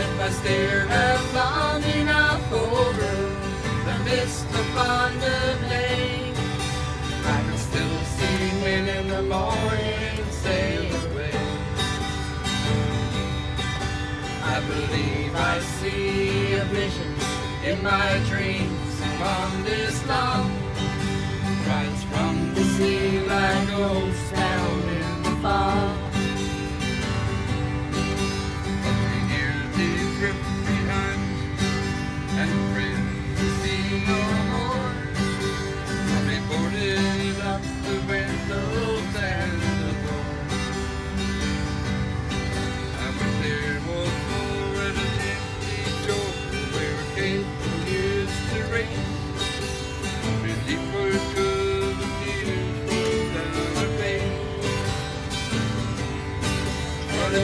I stare out long enough over the mist upon the plain, I can still see men in the morning sail away. I believe I see a vision in my dreams from this long rise from the sea like ghosts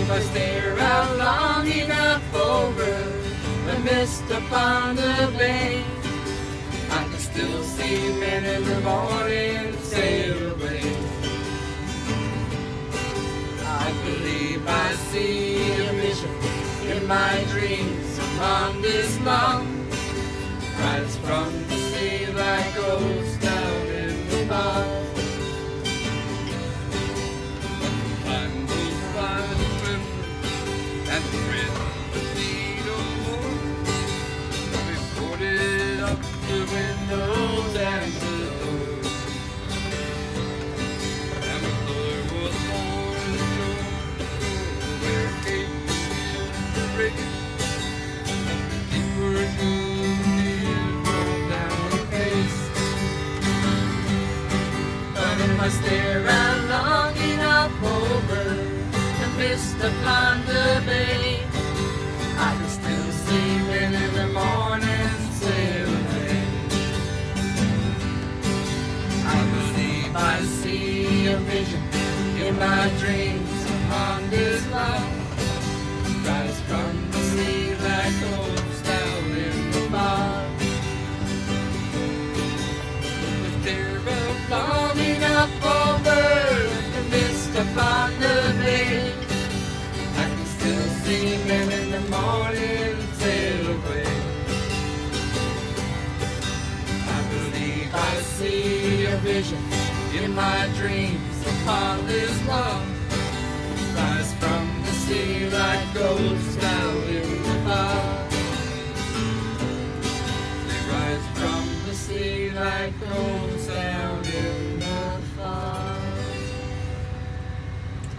if I stare out long enough over the mist upon the bay, I can still see men in the morning sail away. I believe I see a vision in my dreams upon this long rise from Out long enough over the mist upon the bay, I can still see men in the morning sail away. I believe I see a vision in my dreams upon this long rise from the sea like ghosts see vision in my dreams upon this long rise from the sea like ghosts down in the fog. They rise from the sea like ghosts down in the fog.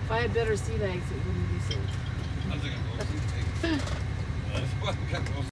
If I had better sea legs, it wouldn't be so. I'm thinking, well, That's what I got.